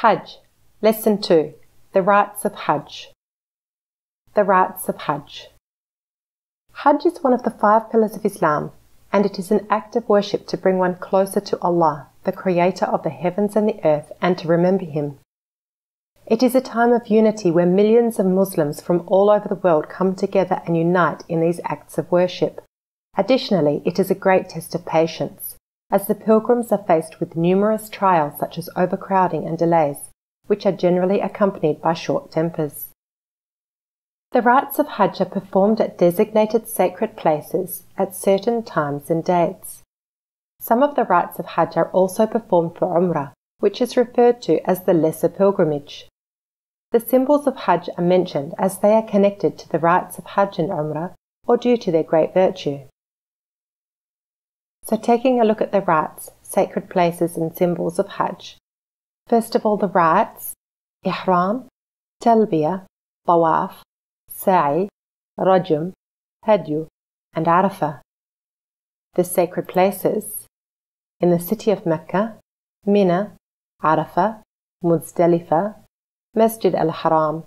Hajj, Lesson 2 The Rites of Hajj. The Rites of Hajj. Hajj is one of the five pillars of Islam, and it is an act of worship to bring one closer to Allah, the Creator of the heavens and the earth, and to remember Him. It is a time of unity where millions of Muslims from all over the world come together and unite in these acts of worship. Additionally, it is a great test of patience as the pilgrims are faced with numerous trials such as overcrowding and delays, which are generally accompanied by short tempers. The rites of Hajj are performed at designated sacred places at certain times and dates. Some of the rites of Hajj are also performed for Umrah, which is referred to as the lesser pilgrimage. The symbols of Hajj are mentioned as they are connected to the rites of Hajj and Umrah or due to their great virtue. So, taking a look at the rites, sacred places, and symbols of Hajj. First of all, the rites Ihram, Talbiyah, Tawaf, Sa'i, Rajm, Hadyu, and Arafah. The sacred places in the city of Mecca, Mina, Arafah, Muzdalifah, Masjid al Haram,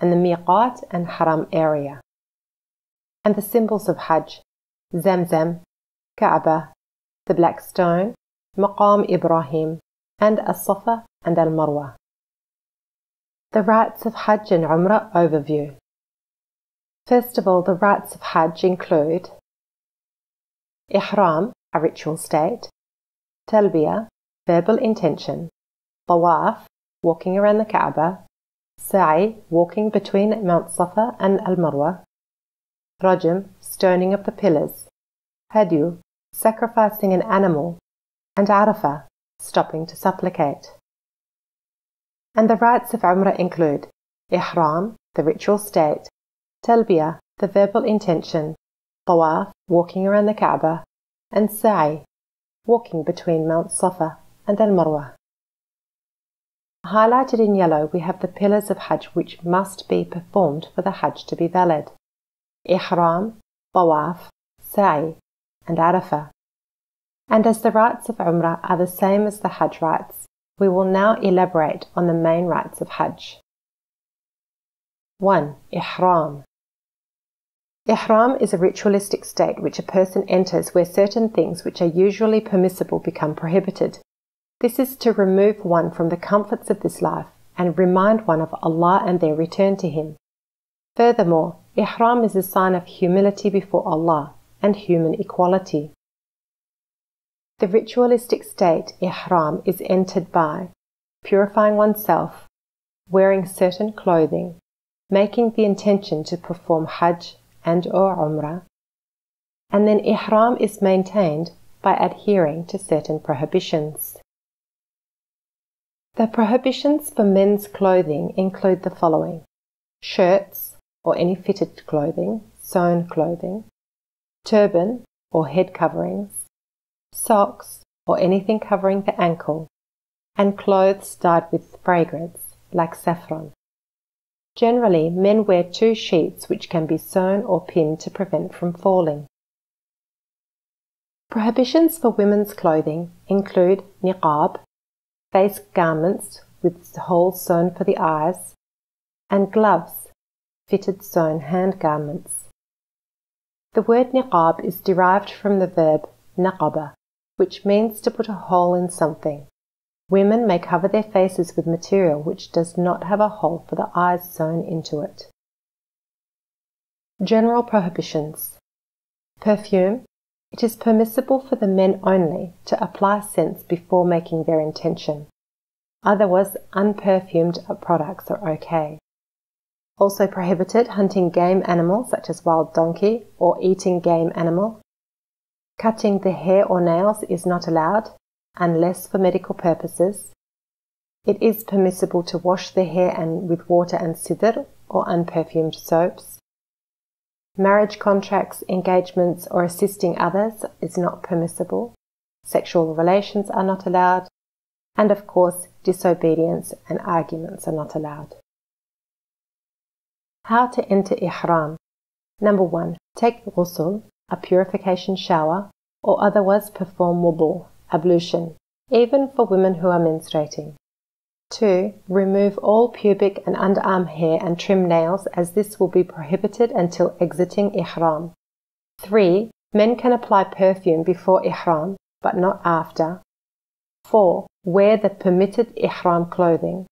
and the Miqat and Haram area. And the symbols of Hajj Zamzam, Kaaba, the Black Stone, Maqam Ibrahim, and As-Safa and Al-Marwa. The rites of Hajj and Umrah overview. First of all, the rites of Hajj include Ihram, a ritual state, Talbiyah, verbal intention, Tawaf, walking around the Kaaba, Sa'i, walking between Mount Safa and Al Marwa, Rajm, stoning of the pillars, Hadyu, sacrificing an animal, and Arafah, stopping to supplicate. And the rites of Umrah include Ihram, the ritual state, Talbiyah, the verbal intention, Tawaf, walking around the Kaaba, and Sa'i, walking between Mount Safa and Al Marwa. Highlighted in yellow, we have the pillars of Hajj which must be performed for the Hajj to be valid Ihram, Tawaf, Sa'i, and Arafah. And as the rites of Umrah are the same as the Hajj rites, we will now elaborate on the main rites of Hajj. 1. Ihram. Ihram is a ritualistic state which a person enters where certain things which are usually permissible become prohibited. This is to remove one from the comforts of this life and remind one of Allah and their return to Him. Furthermore, Ihram is a sign of humility before Allah and human equality. The ritualistic state, ihram, is entered by purifying oneself, wearing certain clothing, making the intention to perform Hajj and or Umrah, and then ihram is maintained by adhering to certain prohibitions. The prohibitions for men's clothing include the following shirts or any fitted clothing, sewn clothing, turban or head coverings, socks or anything covering the ankle, and clothes dyed with fragrance like saffron. Generally, men wear two sheets which can be sewn or pinned to prevent from falling. Prohibitions for women's clothing include niqab, face garments with holes sewn for the eyes, and gloves, fitted sewn hand garments. The word niqab is derived from the verb naqaba, which means to put a hole in something. Women may cover their faces with material which does not have a hole for the eyes sewn into it. General prohibitions. Perfume. It is permissible for the men only to apply scents before making their intention. Otherwise, unperfumed products are okay. Also prohibited hunting game animals such as wild donkey or eating game animal. Cutting the hair or nails is not allowed unless for medical purposes. It is permissible to wash the hair and with water and sidr or unperfumed soaps. Marriage contracts, engagements, or assisting others is not permissible. Sexual relations are not allowed. And of course, disobedience and arguments are not allowed. How to enter Ihram. Number one, take ghusl, a purification shower, or otherwise perform wudu, ablution, even for women who are menstruating. 2. Remove all pubic and underarm hair and trim nails as this will be prohibited until exiting ihram. 3. Men can apply perfume before ihram, but not after. 4. Wear the permitted ihram clothing.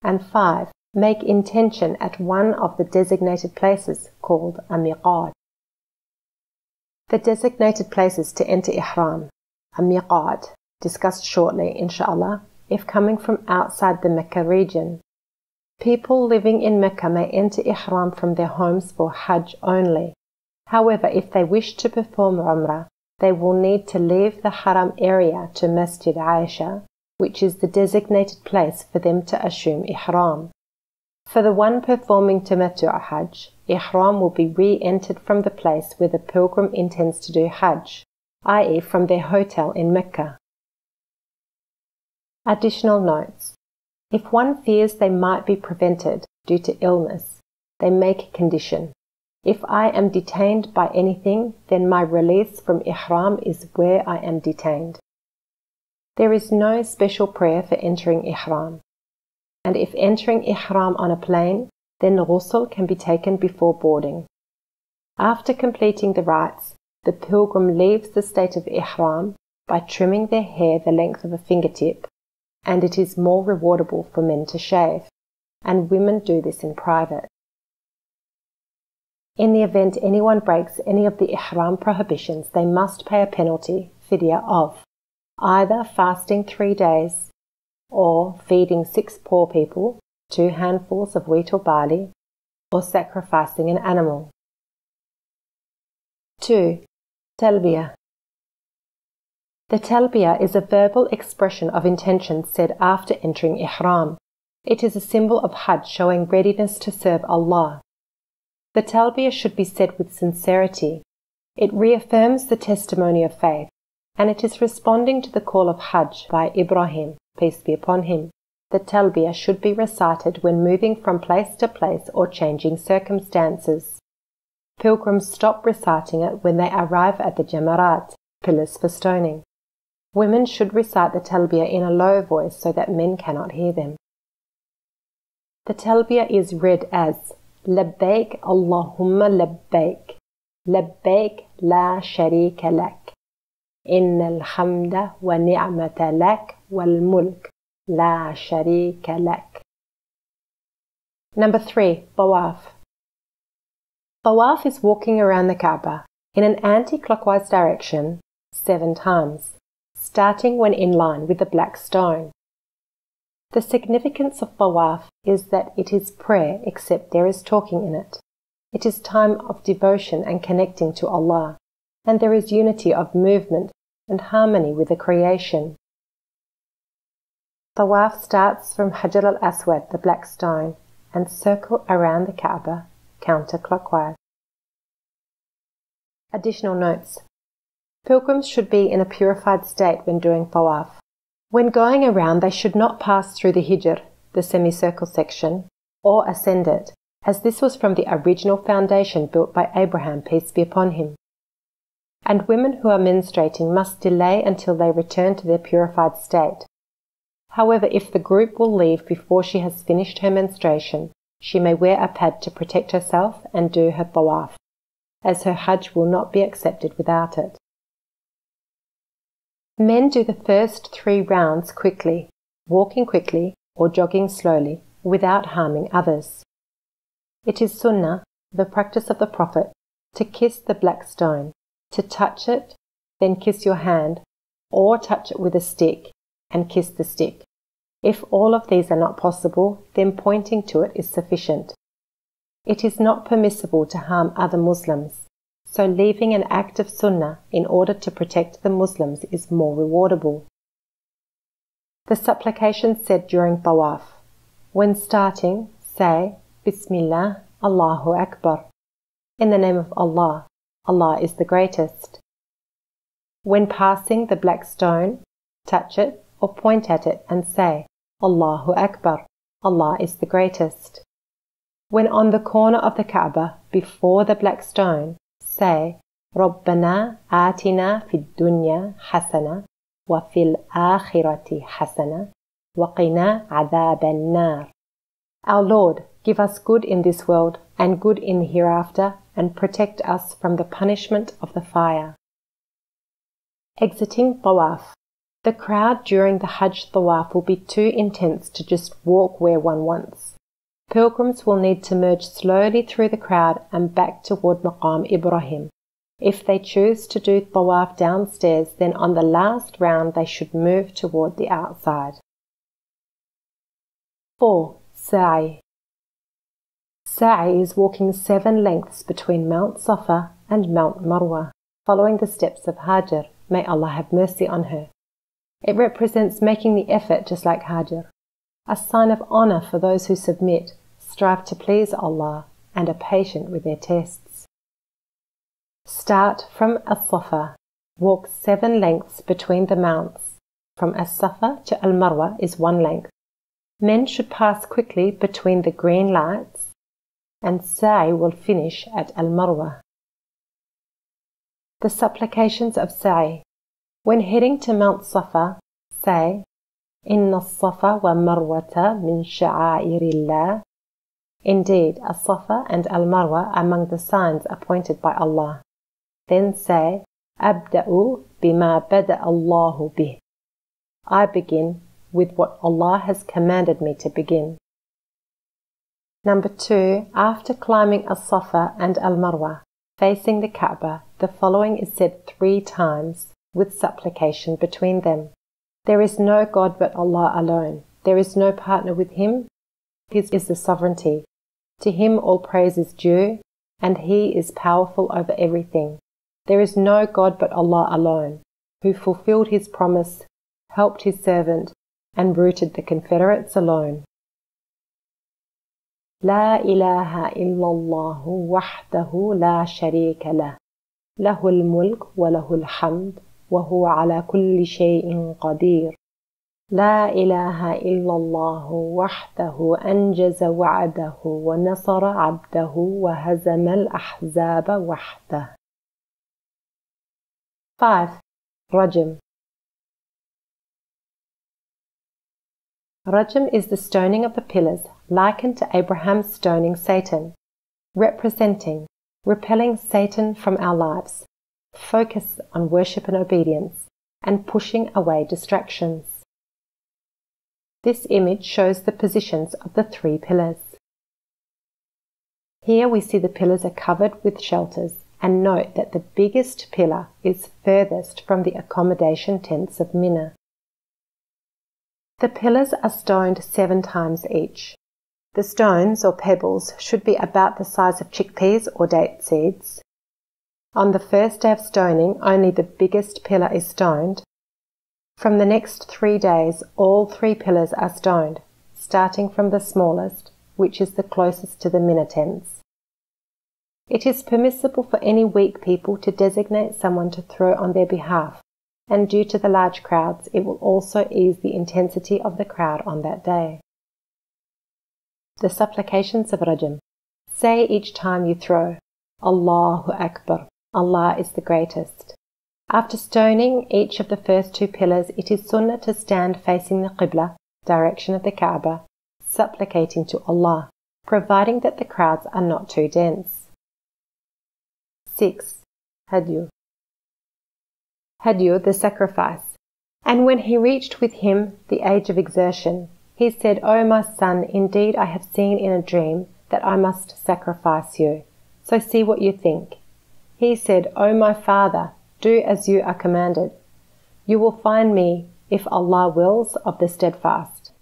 And 5. Make intention at one of the designated places called a miqat. The designated places to enter ihram, a miqat, discussed shortly, inshallah, if coming from outside the Mecca region. People living in Mecca may enter Ihram from their homes for Hajj only. However, if they wish to perform Umrah, they will need to leave the Haram area to Masjid Aisha, which is the designated place for them to assume Ihram. For the one performing Tamattu' Hajj, Ihram will be re-entered from the place where the pilgrim intends to do Hajj, i.e. from their hotel in Mecca. Additional notes. If one fears they might be prevented due to illness, they make a condition. If I am detained by anything, then my release from Ihram is where I am detained. There is no special prayer for entering Ihram. And if entering Ihram on a plane, then ghusl can be taken before boarding. After completing the rites, the pilgrim leaves the state of Ihram by trimming their hair the length of a fingertip and it is more rewardable for men to shave, and women do this in private. In the event anyone breaks any of the ihram prohibitions, they must pay a penalty, fidya, of either fasting three days or feeding six poor people, two handfuls of wheat or barley, or sacrificing an animal. 2. Talbiyah the talbiyah is a verbal expression of intention said after entering ihram. It is a symbol of hajj showing readiness to serve Allah. The talbiyah should be said with sincerity. It reaffirms the testimony of faith, and it is responding to the call of hajj by Ibrahim, peace be upon him. The talbiyah should be recited when moving from place to place or changing circumstances. Pilgrims stop reciting it when they arrive at the jamarat, pillars for stoning. Women should recite the talbiyah in a low voice so that men cannot hear them. The talbiyah is read as Labbaik Allahumma Labbaik Labbaik la sharika lak إن الحمد ونعمة لك والملك لا شريك لك. Number three, Tawaf. Tawaf is walking around the Kaaba in an anti-clockwise direction seven times, starting when in line with the black stone. The significance of Tawaf is that it is prayer except there is talking in it. It is time of devotion and connecting to Allah and there is unity of movement and harmony with the creation. Tawaf starts from Hajar al-Aswad, the black stone, and circle around the Kaaba counterclockwise. Additional notes Pilgrims should be in a purified state when doing tawaf. When going around, they should not pass through the hijr, the semicircle section, or ascend it, as this was from the original foundation built by Abraham, peace be upon him. And women who are menstruating must delay until they return to their purified state. However, if the group will leave before she has finished her menstruation, she may wear a pad to protect herself and do her tawaf, as her hajj will not be accepted without it. Men do the first three rounds quickly, walking quickly or jogging slowly without harming others. It is sunnah, the practice of the Prophet, to kiss the black stone, to touch it, then kiss your hand, or touch it with a stick and kiss the stick. If all of these are not possible, then pointing to it is sufficient. It is not permissible to harm other Muslims, so leaving an act of sunnah in order to protect the Muslims is more rewardable. The supplication said during tawaf. When starting, say Bismillah, Allahu Akbar. In the name of Allah, Allah is the greatest. When passing the black stone, touch it or point at it and say Allahu Akbar, Allah is the greatest. When on the corner of the Kaaba before the black stone, say ربنا آتنا في الدنيا حسنة وفي الآخرة حسنة وقنا عذاب النار Our Lord, give us good in this world and good in the hereafter and protect us from the punishment of the fire. Exiting Tawaf. The crowd during the Hajj Tawaf will be too intense to just walk where one wants. Pilgrims will need to merge slowly through the crowd and back toward Maqam Ibrahim. If they choose to do Tawaf downstairs, then on the last round they should move toward the outside. 4. Sa'i Sa'i is walking seven lengths between Mount Safa and Mount Marwa, following the steps of Hajar. May Allah have mercy on her. It represents making the effort just like Hajar, a sign of honor for those who submit, strive to please Allah, and are patient with their tests. Start from As-Safa. Walk seven lengths between the mounts. From As-Safa to Al-Marwa is one length. Men should pass quickly between the green lights and Sa'i will finish at Al Marwa. The supplications of Sa'i. When heading to Mount Safa, say, إن الصفا ومروة من شعائر الله. Indeed, As-Safa and Al-Marwa are among the signs appointed by Allah. Then say, أبدأ بما بدأ الله به. I begin with what Allah has commanded me to begin. Number two, after climbing As-Safa and Al-Marwa, facing the Kaaba, the following is said three times, with supplication between them. There is no God but Allah alone. There is no partner with Him. His is the sovereignty. To Him all praise is due, and He is powerful over everything. There is no God but Allah alone, who fulfilled His promise, helped His servant, and rooted the Confederates alone. لا إله إلا الله وحده لا شريك له له الملك وله الحمد وهو على كل شيء قدير. لا إله إلا الله وحده أنجز وعده ونصر عبده وهزم الأحزاب وحده. 5. Rajm Rajm is the stoning of the pillars. Likened to Abraham's stoning Satan, representing repelling Satan from our lives, focus on worship and obedience, and pushing away distractions. This image shows the positions of the three pillars. Here we see the pillars are covered with shelters and note that the biggest pillar is furthest from the accommodation tents of Mina. The pillars are stoned seven times each. The stones or pebbles should be about the size of chickpeas or date seeds. On the first day of stoning, only the biggest pillar is stoned. From the next three days, all three pillars are stoned, starting from the smallest, which is the closest to the Mina tents. It is permissible for any weak people to designate someone to throw on their behalf, and due to the large crowds, it will also ease the intensity of the crowd on that day. The supplications of Rajm. Say each time you throw, Allahu Akbar, Allah is the greatest. After stoning each of the first two pillars, it is sunnah to stand facing the Qibla, direction of the Kaaba, supplicating to Allah, providing that the crowds are not too dense. 6. Hadyu Hadyu, the sacrifice. And when he reached with him the age of exertion, he said, O my son, indeed I have seen in a dream that I must sacrifice you. So see what you think. He said, O my father, do as you are commanded. You will find me, if Allah wills, of the steadfast.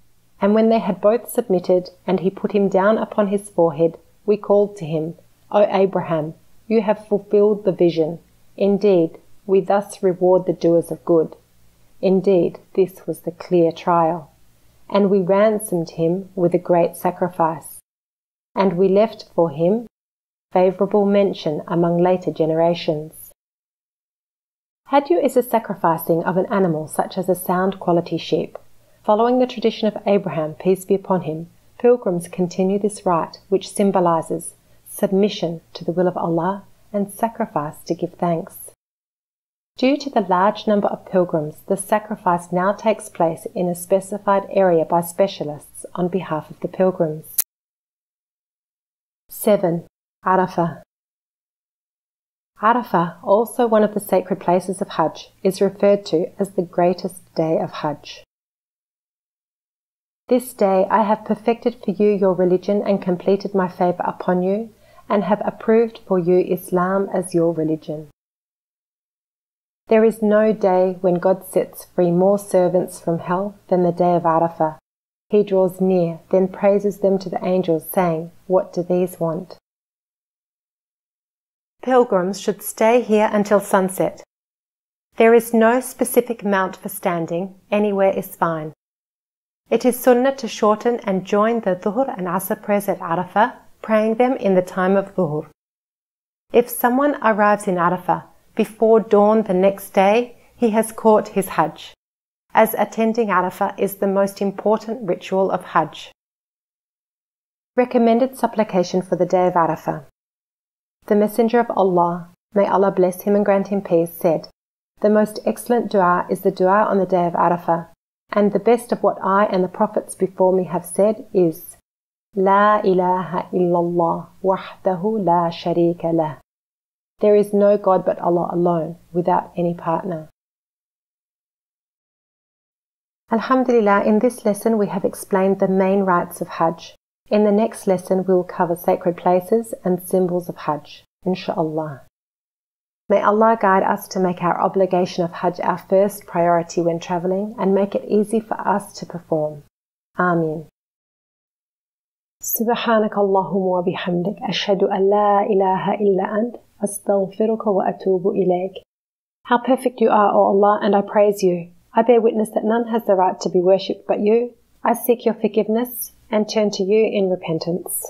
And when they had both submitted, and he put him down upon his forehead, we called to him, O Abraham, you have fulfilled the vision. Indeed, we thus reward the doers of good. Indeed, this was the clear trial. And we ransomed him with a great sacrifice. And we left for him favourable mention among later generations. Hadyu is a sacrificing of an animal such as a sound quality sheep. Following the tradition of Abraham, peace be upon him, pilgrims continue this rite which symbolizes submission to the will of Allah and sacrifice to give thanks. Due to the large number of pilgrims, the sacrifice now takes place in a specified area by specialists on behalf of the pilgrims. 7. Arafah Arafah, also one of the sacred places of Hajj, is referred to as the greatest day of Hajj. This day I have perfected for you your religion and completed my favor upon you, and have approved for you Islam as your religion. There is no day when God sets free more servants from hell than the day of Arafah. He draws near, then praises them to the angels, saying, What do these want? Pilgrims should stay here until sunset. There is no specific mount for standing, anywhere is fine. It is sunnah to shorten and join the Dhuhr and Asr prayers at Arafah, praying them in the time of Dhuhr. If someone arrives in Arafah before dawn the next day, he has caught his Hajj, as attending Arafah is the most important ritual of Hajj. Recommended supplication for the day of Arafah. The Messenger of Allah, may Allah bless him and grant him peace, said, The most excellent dua is the dua on the day of Arafah, and the best of what I and the prophets before me have said is, La ilaha illallah wahdahu la sharika lah. There is no God but Allah alone, without any partner. Alhamdulillah, in this lesson we have explained the main rites of Hajj. In the next lesson we will cover sacred places and symbols of Hajj, inshaAllah. May Allah guide us to make our obligation of Hajj our first priority when traveling and make it easy for us to perform. Amin. سبحانك اللهم وبحمدك أشهد أن لا إله إلا أنت أستغفرك وأتوب إليك How perfect you are, O Allah, and I praise you. I bear witness that none has the right to be worshipped but you. I seek your forgiveness and turn to you in repentance.